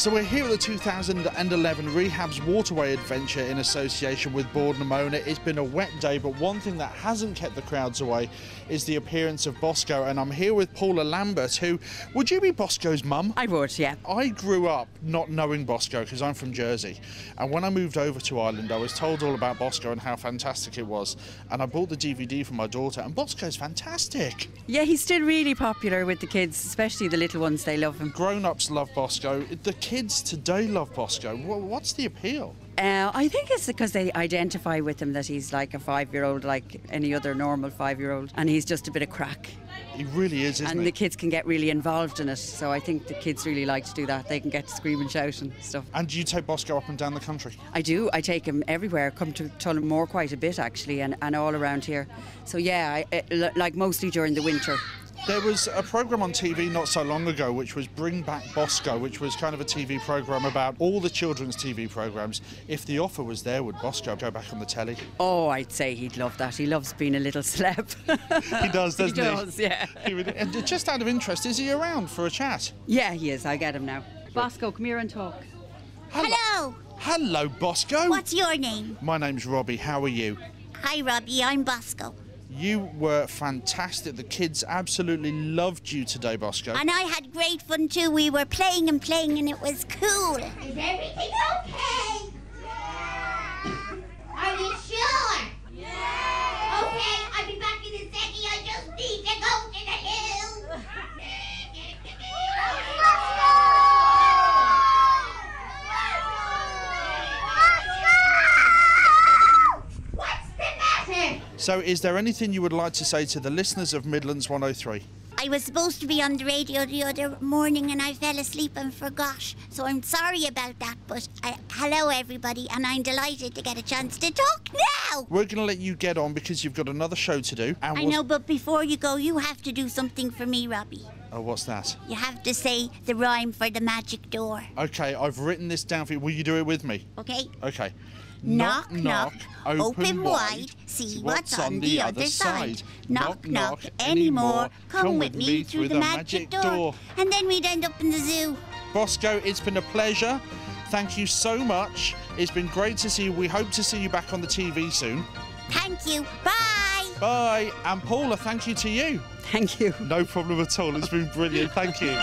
So we're here at the 2011 Rehab's Waterway Adventure in association with Bord na Móna. It's been a wet day, but one thing that hasn't kept the crowds away is the appearance of Bosco. And I'm here with Paula Lambert, who, would you be Bosco's mum? I would, yeah. I grew up not knowing Bosco because I'm from Jersey. And when I moved over to Ireland, I was told all about Bosco and how fantastic it was. And I bought the DVD for my daughter, and Bosco's fantastic. Yeah, he's still really popular with the kids, especially the little ones. They love him. Grown ups love Bosco. The kids today love Bosco. What's the appeal? Uh, I think it's because they identify with him that he's like a five-year-old, like any other normal five-year-old, and he's just a bit of crack. He really is, isn't and he? the kids can get really involved in it. So I think the kids really like to do that. They can get to scream and shout and stuff. and do you take Bosco up and down the country? I do. I take him everywhere. Come to Tullamore quite a bit actually, and, and all around here. So yeah, I, uh, like mostly during the winter. There was a program on TV not so long ago which was Bring Back Bosco, which was kind of a TV program about all the children's TV programs. If the offer was there, would Bosco go back on the telly? Oh, I'd say he'd love that. He loves being a little celeb. He does, doesn't he? He does, yeah. He would- and just out of interest, is he around for a chat? yeah, he is. I get him now. Bosco, come here and talk. Hello. Hello, Bosco. What's your name? My name's Robbie. How are you? Hi, Robbie. I'm Bosco. You were fantastic. The kids absolutely loved you today, Bosco. And I had great fun too. We were playing and playing, and it was cool. Is everything okay? Are you sure? Yeah. Okay, I'll be back in a second. I just need to go to the hill. What's the matter? So, is there anything you would like to say to the listeners of Midlands 103? I was supposed to be on the radio the other morning and I fell asleep and forgot. So I'm sorry about that, but I, hello everybody, and I'm delighted to get a chance to talk now. We're going to let you get on because you've got another show to do. And I know, but before you go, you have to do something for me, Robbie. Oh, what's that? You have to say the rhyme for the magic door, Okay, I've written this down for you. Will you do it with me? okay? Okay. Knock, knock, open wide, see what's on the other side. Knock, knock, any more, come with me through the magic door. And then we'd end up in the zoo. Bosco, it's been a pleasure. Thank you so much. It's been great to see you. We hope to see you back on the TV soon. Thank you. Bye. Bye. And Paula, thank you to you. Thank you. No problem at all. It's been brilliant. Thank you.